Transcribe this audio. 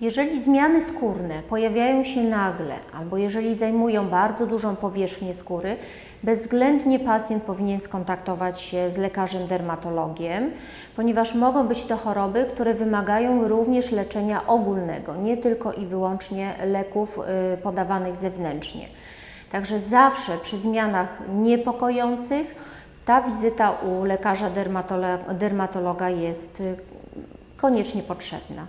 Jeżeli zmiany skórne pojawiają się nagle, albo jeżeli zajmują bardzo dużą powierzchnię skóry, bezwzględnie pacjent powinien skontaktować się z lekarzem dermatologiem, ponieważ mogą być to choroby, które wymagają również leczenia ogólnego, nie tylko i wyłącznie leków y, podawanych zewnętrznie. Także zawsze przy zmianach niepokojących ta wizyta u lekarza dermatologa jest y, koniecznie potrzebna.